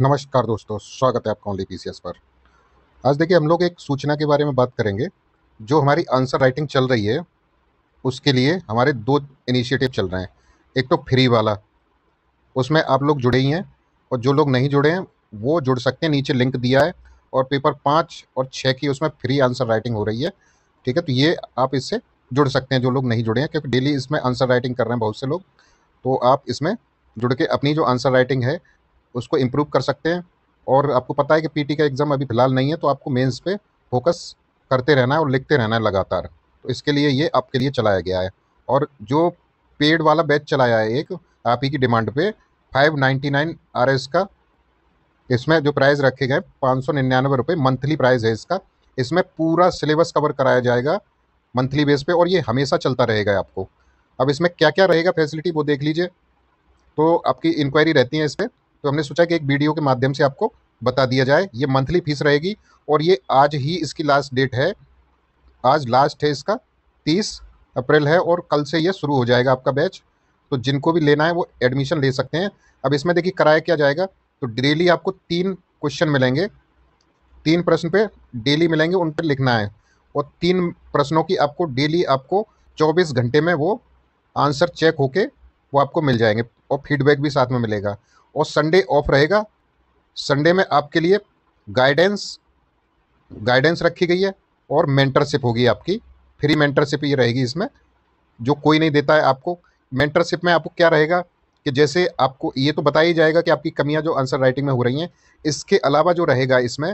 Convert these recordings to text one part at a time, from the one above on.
नमस्कार दोस्तों, स्वागत है आपका ओनली पी पर। आज देखिए, हम लोग एक सूचना के बारे में बात करेंगे, जो हमारी आंसर राइटिंग चल रही है, उसके लिए हमारे दो इनिशिएटिव चल रहे हैं। एक तो फ्री वाला, उसमें आप लोग जुड़े ही हैं, और जो लोग नहीं जुड़े हैं, वो जुड़ सकते हैं, नीचे लिंक दिया है, और पेपर पाँच और छः की उसमें फ्री आंसर राइटिंग हो रही है, ठीक है? तो ये आप इससे जुड़ सकते हैं, जो लोग नहीं जुड़े हैं, क्योंकि डेली इसमें आंसर राइटिंग कर रहे हैं बहुत से लोग तो आप इसमें जुड़ के अपनी जो आंसर राइटिंग है उसको इम्प्रूव कर सकते हैं। और आपको पता है कि पीटी का एग्ज़ाम अभी फ़िलहाल नहीं है तो आपको मेंस पे फोकस करते रहना है और लिखते रहना है लगातार। तो इसके लिए ये आपके लिए चलाया गया है। और जो पेड वाला बैच चलाया है एक, आप ही की डिमांड पे फाइव नाइन्टी का, इसमें जो प्राइस रखे गए पाँच सौ निन्यानवे रुपये मंथली प्राइस है इसका। इसमें पूरा सिलेबस कवर कराया जाएगा मंथली बेस पे और ये हमेशा चलता रहेगा आपको। अब इसमें क्या क्या रहेगा फैसिलिटी वो देख लीजिए। तो आपकी इंक्वायरी रहती है इस पर तो हमने सोचा कि एक वीडियो के माध्यम से आपको बता दिया जाए। ये मंथली फ़ीस रहेगी और ये आज ही इसकी लास्ट डेट है। आज लास्ट है इसका तीस अप्रैल है और कल से ये शुरू हो जाएगा आपका बैच। तो जिनको भी लेना है वो एडमिशन ले सकते हैं। अब इसमें देखिए कराया क्या जाएगा। तो डेली आपको तीन क्वेश्चन मिलेंगे। तीन प्रश्न पे डेली मिलेंगे, उन पर लिखना है। और तीन प्रश्नों की आपको डेली आपको 24 घंटे में वो आंसर चेक होके वो आपको मिल जाएँगे और फीडबैक भी साथ में मिलेगा। और संडे ऑफ़ रहेगा। संडे में आपके लिए गाइडेंस गाइडेंस रखी गई है और मेंटरशिप होगी आपकी। फ्री मेंटरशिप ये रहेगी इसमें। जो कोई नहीं देता है आपको। मेंटरशिप में आपको क्या रहेगा कि जैसे आपको, ये तो बताया ही जाएगा कि आपकी कमियाँ जो आंसर राइटिंग में हो रही हैं, इसके अलावा जो रहेगा इसमें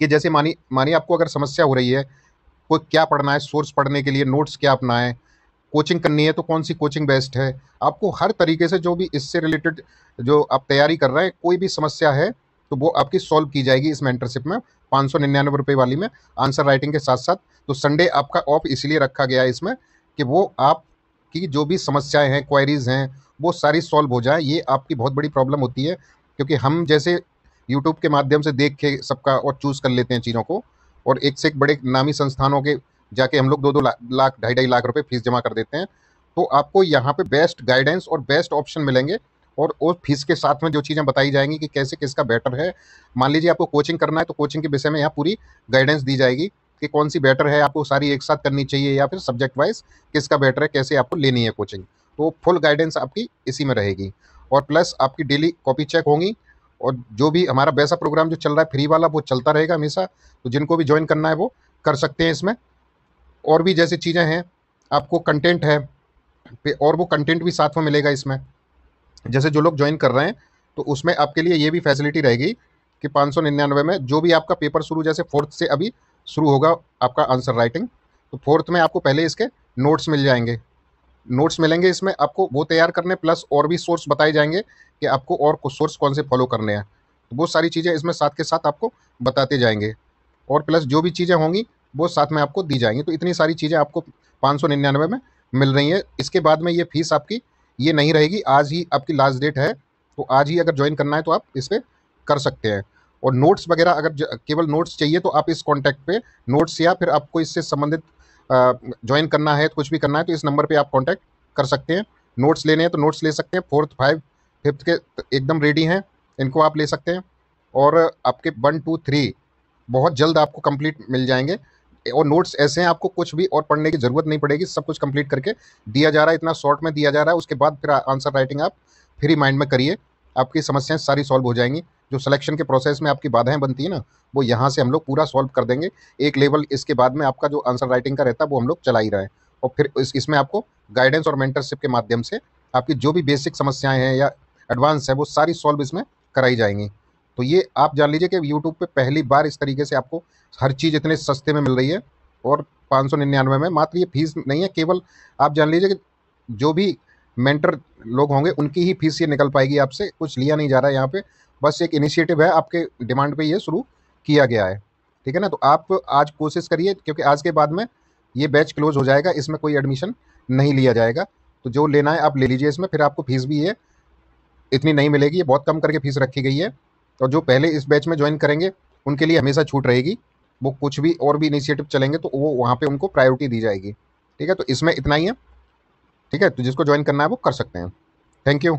कि जैसे मानी मानिए आपको अगर समस्या हो रही है, कोई क्या पढ़ना है सोर्स पढ़ने के लिए नोट्स क्या अपना है कोचिंग करनी है तो कौन सी कोचिंग बेस्ट है? आपको हर तरीके से जो भी इससे रिलेटेड जो आप तैयारी कर रहे हैं, कोई भी समस्या है तो वो आपकी सॉल्व की जाएगी इस मेंटरशिप में, पाँच सौ निन्यानवे रुपये वाली में आंसर राइटिंग के साथ साथ तो संडे आपका ऑफ़ इसलिए रखा गया है इसमें कि वो आपकी जो भी समस्याएँ हैं क्वायरीज़ हैं, वो सारी सॉल्व हो जाए। ये आपकी बहुत बड़ी प्रॉब्लम होती है, क्योंकि हम जैसे यूट्यूब के माध्यम से देख के सबका और चूज़ कर लेते हैं चीज़ों को, और एक से एक बड़े नामी संस्थानों के जाके हम लोग दो दो लाख ढाई ढाई लाख रुपए फ़ीस जमा कर देते हैं। तो आपको यहाँ पे बेस्ट गाइडेंस और बेस्ट ऑप्शन मिलेंगे और उस फ़ीस के साथ में जो चीज़ें बताई जाएँगी कि कैसे किसका बेटर है, मान लीजिए आपको कोचिंग करना है तो कोचिंग के विषय में यहाँ पूरी गाइडेंस दी जाएगी कि कौन सी बेटर है आपको सारी एक साथ करनी चाहिए या फिर सब्जेक्ट वाइज किसका बेटर है, कैसे आपको लेनी है कोचिंग तो फुल गाइडेंस आपकी इसी में रहेगी और प्लस आपकी डेली कॉपी चेक होंगी और जो भी हमारा वैसा प्रोग्राम जो चल रहा है फ्री वाला वो चलता रहेगा हमेशा। तो जिनको भी ज्वाइन करना है वो कर सकते हैं इसमें। और भी जैसी चीज़ें हैं, आपको कंटेंट है और वो कंटेंट भी साथ में मिलेगा इसमें। जैसे जो लोग ज्वाइन कर रहे हैं तो उसमें आपके लिए ये भी फैसिलिटी रहेगी कि पाँच सौ निन्यानवे में जो भी आपका पेपर शुरू जैसे फोर्थ से अभी शुरू होगा आपका आंसर राइटिंग तो फोर्थ में आपको पहले इसके नोट्स मिल जाएँगे। नोट्स मिलेंगे इसमें, आपको वो तैयार करने प्लस और भी सोर्स बताए जाएँगे कि आपको और कुछ सोर्स कौन से फॉलो करने हैं। तो वो सारी चीज़ें इसमें साथ के साथ आपको बताते जाएँगे। और प्लस जो भी चीज़ें होंगी वो साथ में आपको दी जाएँगी। तो इतनी सारी चीज़ें आपको पाँच सौ निन्यानवे में मिल रही हैं। इसके बाद में ये फ़ीस आपकी ये नहीं रहेगी। आज ही आपकी लास्ट डेट है। तो आज ही अगर ज्वाइन करना है तो आप इस पर कर सकते हैं। और नोट्स वगैरह अगर केवल नोट्स चाहिए तो आप इस कॉन्टैक्ट पे नोट्स या फिर आपको इससे संबंधित ज्वाइन करना है तो कुछ भी करना है तो इस नंबर पे आप कांटेक्ट कर सकते हैं। नोट्स लेने हैं तो नोट्स ले सकते हैं। फोर्थ फाइव फिफ्थ के एकदम रेडी हैं। इनको आप ले सकते हैं। और आपके वन टू थ्री बहुत जल्द आपको कंप्लीट मिल जाएँगे। और नोट्स ऐसे हैं आपको कुछ भी और पढ़ने की ज़रूरत नहीं पड़ेगी सब कुछ कंप्लीट करके दिया जा रहा है इतना शॉर्ट में दिया जा रहा है उसके बाद फिर आंसर राइटिंग आप फ्री माइंड में करिए आपकी समस्याएँ सारी सॉल्व हो जाएँगी। जो सिलेक्शन के प्रोसेस में आपकी बाधाएँ बनती है ना वो यहाँ से हम लोग पूरा सॉल्व कर देंगे। एक लेवल इसके बाद में आपका जो आंसर राइटिंग का रहता है वो हम लोग चला ही रहे हैं। और फिर इस, इसमें आपको गाइडेंस और मेंटरशिप के माध्यम से आपकी जो भी बेसिक समस्याएँ हैं या एडवांस है वो सारी सॉल्व इसमें कराई जाएँगी। तो ये आप जान लीजिए कि यूट्यूब पे पहली बार इस तरीके से आपको हर चीज़ इतने सस्ते में मिल रही है और पाँच सौ निन्यानवे में मात्र ये फ़ीस नहीं है, केवल आप जान लीजिए कि जो भी मेंटर लोग होंगे उनकी ही फ़ीस ये निकल पाएगी आपसे, कुछ लिया नहीं जा रहा है यहाँ पे, बस एक इनिशिएटिव है आपके डिमांड पे ये शुरू किया गया है, ठीक है ना? तो आप आज कोशिश करिए, क्योंकि आज के बाद में ये बैच क्लोज हो जाएगा, इसमें कोई एडमिशन नहीं लिया जाएगा तो जो लेना है आप ले लीजिए इसमें, फिर आपको फ़ीस भी ये इतनी नहीं मिलेगी, ये बहुत कम करके फ़ीस रखी गई है और जो पहले इस बैच में ज्वाइन करेंगे, उनके लिए हमेशा छूट रहेगी। वो कुछ भी और भी इनिशिएटिव चलेंगे तो वो वहाँ पे उनको प्रायोरिटी दी जाएगी। ठीक है? तो इसमें इतना ही है। ठीक है? तो जिसको ज्वाइन करना है, वो कर सकते हैं। Thank you